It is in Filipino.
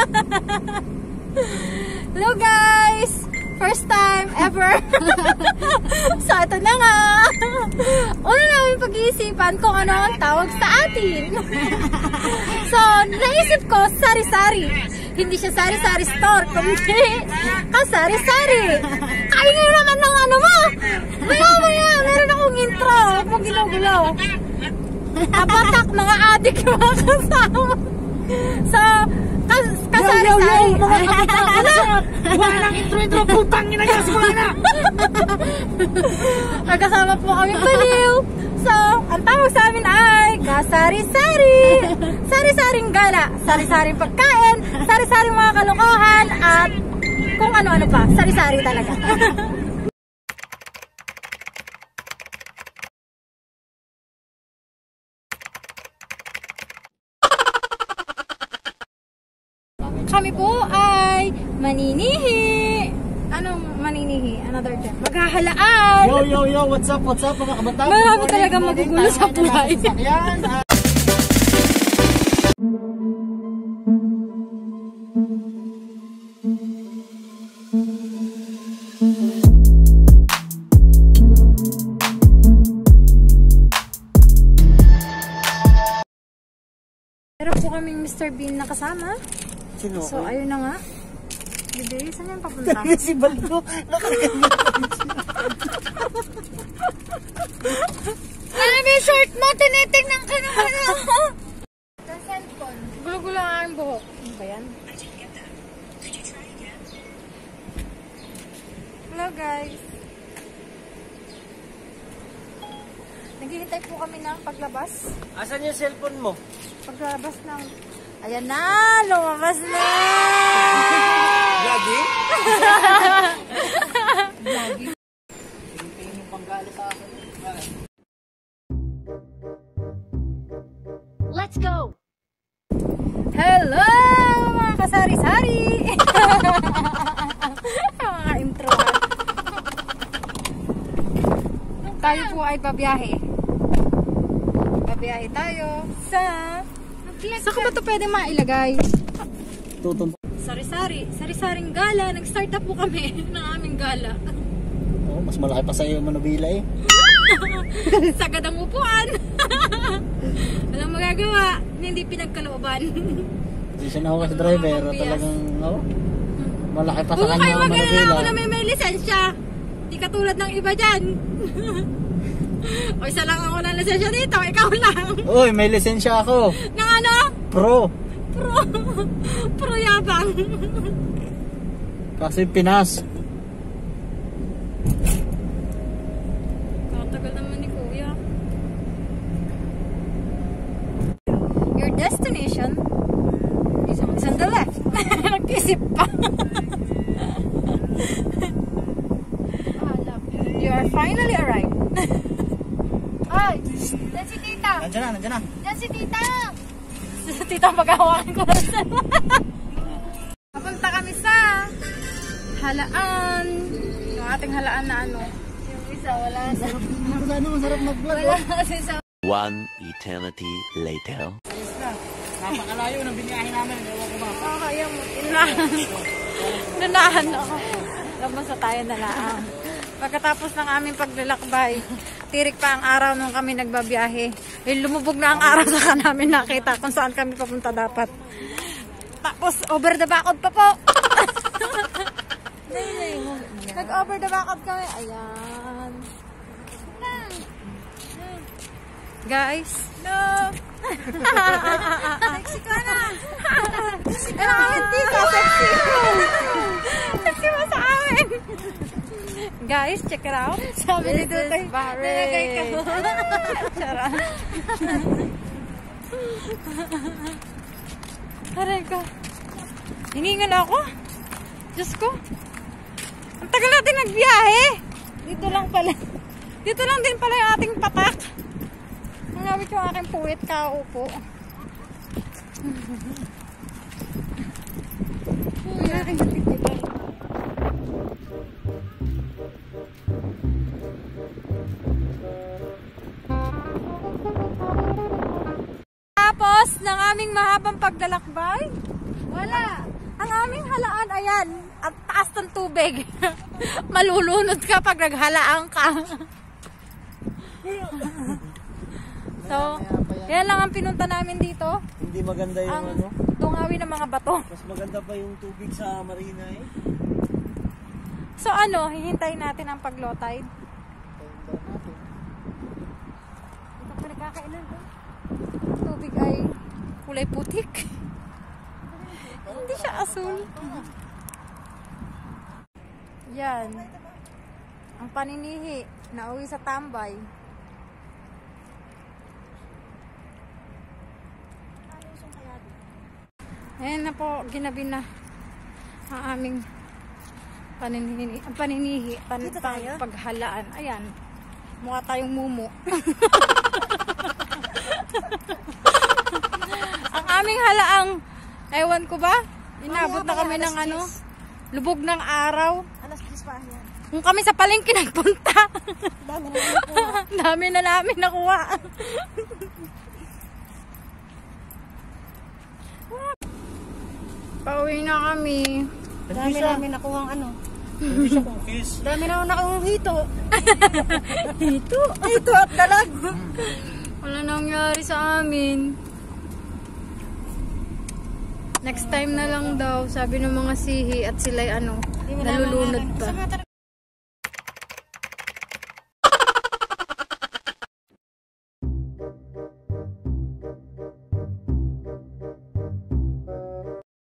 Hello guys! First time ever! so ito na nga! Una namin pag-iisipan kung ano ang tawag sa atin. so, naisip ko, sari-sari. Hindi siya sari-sari store, kundi kasari-sari. Kaya nga naman ng ano mo! Maya maya, meron akong intro. Huwag mo gilaw-gilaw. Kapatak, mga adik yung mga kasama. So, kas kasari-sari. Wala nang intro-intro, putang ina niya, simula na! Magkasama po kami baliw. So, ang tawag sa amin ay kasari-sari. Sari-saring gala, sari-saring pagkain, sari-saring mga kalokohan, at kung ano-ano pa. Sari-sari talaga. Kami po ay maninihi. Anong maninihi? Another term. Maghahalaan. Yo, yo, yo, what's up, what's up, mga kabataan? Marami talaga magugulo sa buhay. Yan, ah, Meron po kaming Mr. Bean na kasama. Sino? So, ayun na nga. Bibi, saan yan papunta? si Baldo, Ano ba yung short mo? Tinitingnan ka na ano? Sa cellphone. Gulo-gulo ang aking buhok. Ano ba yan? Hello guys. Naghihintay po kami ng paglabas. Asan yung cellphone mo? Paglabas ng... Ayan na! Lumabas na! Lagi? Lagi. Tingin yung panggala sa akin. Let's go! Hello mga kasari-sari! mga intro. tayo po ay babiyahe. Babiyahe tayo sa... Saan ko ba ito pwede mailagay? Tutun. Sari-sari. Sari-saring gala. Nag-start up po kami ng aming gala. Oh, mas malaki pa sa'yo yung manubila eh. Sagad ang upuan. Walang magagawa. Hindi pinagkalooban. Na ako sa driver, talagang, oh, malaki pa sa Huwag kanya kayo ang mag-alala ako na manubila. may may lisensya. Di katulad ng iba dyan. o isa lang ako ng lisensya dito, ikaw lang. Uy, may lisensya ako. Pro. Pro. Pro yabang. Kasi Pinas. Katagal naman ni Kuya. Your destination is on, the left. Nag-isip pa. you are finally arrived. Ay, yan si tita. Nandiyan na, nandiyan na. Yan si tita. Tita maghahawakan ko na sa Papunta kami sa halaan. Yung ating halaan na ano. Yung isa wala na. Ano, masarap mag-vlog. Wala kasi sa One eternity later. Ayos na. Napakalayo ng biniyahin namin. Ewan ko ba. Oh, kaya mo. Inahan. Nanahan ako. Labas na tayo na lang. Pagkatapos ng aming paglalakbay, tirik pa ang araw nung kami nagbabiyahe. Eh, lumubog na ang araw sa namin nakita kung saan kami papunta dapat. Tapos, over the backod pa po. Nag-over the backod kami. Ayan. Guys. No. Ka na. Sexy ka. Hindi ka sexy. Sexy mo sa amin. Guys, check it out. Sabi ni Tutay. Nalagay ka. Charot. Aray ko. Hiningan ako. Diyos ko. Ang tagal natin nagbiyahe. Dito lang pala. Dito lang din pala yung ating patak. Ang ngawit yung aking puwit kaupo. Ang aking aming mahabang paglalakbay, Wala. Ang aming halaan, ayan, ang taas ng tubig. Malulunod ka pag naghalaan ka. so, yan lang ang pinunta namin dito. Hindi maganda yung Ang ano. dungawi ng mga bato. Mas maganda pa yung tubig sa marina eh. So ano, hihintayin natin ang pag-low tide. Ito pa nagkakailan ko. Ang tubig ay kulay putik. Hindi siya asul. Yan. Ang paninihi na uwi sa tambay. Ayan na po, ginabi na ang aming paninihi, paninihi, pan, pang, paghalaan. Ayan, mukha tayong mumu. ang aming halaang, ewan ko ba, inabot na kami ng ano, lubog ng araw. Alas 10 pa yan. Kung kami sa palengke nagpunta. Dami na po. Dami na namin nakuha. Pauwi na kami. Dami namin nakuha ang ano. Hindi siya cookies. Dami na nakuha hito. hito? Hito at dalag. Wala nangyari sa amin. Next time na lang daw, sabi ng mga sihi at sila'y ano, nalulunod pa.